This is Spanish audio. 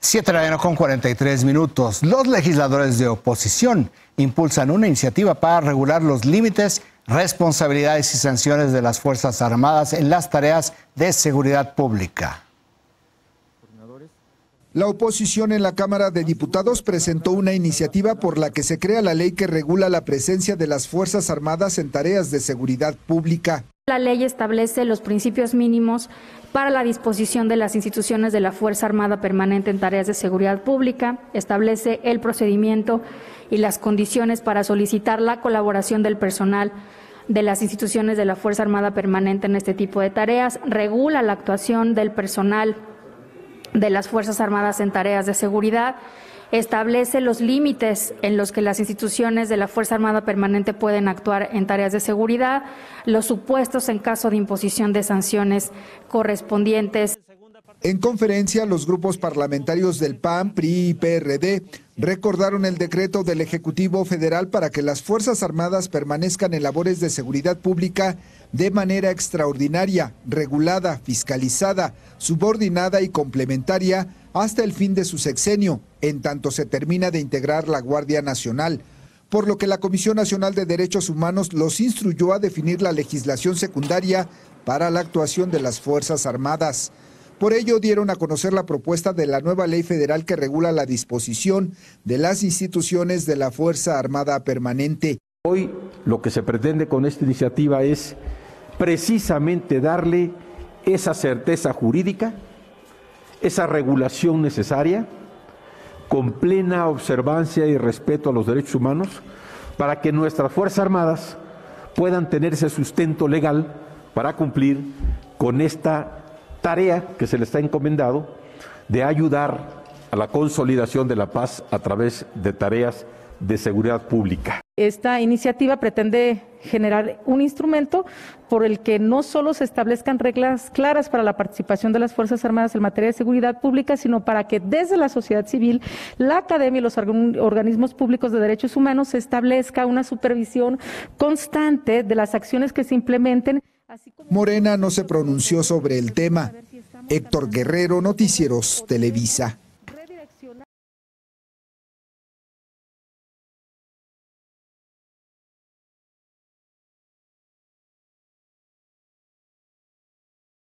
Siete de la con 43 minutos. Los legisladores de oposición impulsan una iniciativa para regular los límites, responsabilidades y sanciones de las Fuerzas Armadas en las tareas de seguridad pública. La oposición en la Cámara de Diputados presentó una iniciativa por la que se crea la ley que regula la presencia de las Fuerzas Armadas en tareas de seguridad pública. La ley establece los principios mínimos para la disposición de las instituciones de la Fuerza Armada Permanente en tareas de seguridad pública, establece el procedimiento y las condiciones para solicitar la colaboración del personal de las instituciones de la Fuerza Armada Permanente en este tipo de tareas, regula la actuación del personal de las Fuerzas Armadas en tareas de seguridad, establece los límites en los que las instituciones de la Fuerza Armada Permanente pueden actuar en tareas de seguridad, los supuestos en caso de imposición de sanciones correspondientes. En conferencia, los grupos parlamentarios del PAN, PRI y PRD recordaron el decreto del Ejecutivo Federal para que las Fuerzas Armadas permanezcan en labores de seguridad pública de manera extraordinaria, regulada, fiscalizada, subordinada y complementaria hasta el fin de su sexenio, en tanto se termina de integrar la Guardia Nacional, por lo que la Comisión Nacional de Derechos Humanos los instruyó a definir la legislación secundaria para la actuación de las Fuerzas Armadas. Por ello dieron a conocer la propuesta de la nueva ley federal que regula la disposición de las instituciones de la Fuerza Armada Permanente. Hoy lo que se pretende con esta iniciativa es precisamente darle esa certeza jurídica, esa regulación necesaria, con plena observancia y respeto a los derechos humanos, para que nuestras Fuerzas Armadas puedan tener ese sustento legal para cumplir con esta tarea que se le está encomendado de ayudar a la consolidación de la paz a través de tareas de seguridad pública. Esta iniciativa pretende generar un instrumento por el que no solo se establezcan reglas claras para la participación de las Fuerzas Armadas en materia de seguridad pública, sino para que desde la sociedad civil, la academia y los organismos públicos de derechos humanos se establezca una supervisión constante de las acciones que se implementen. Morena no se pronunció sobre el tema. Héctor Guerrero, Noticieros Televisa.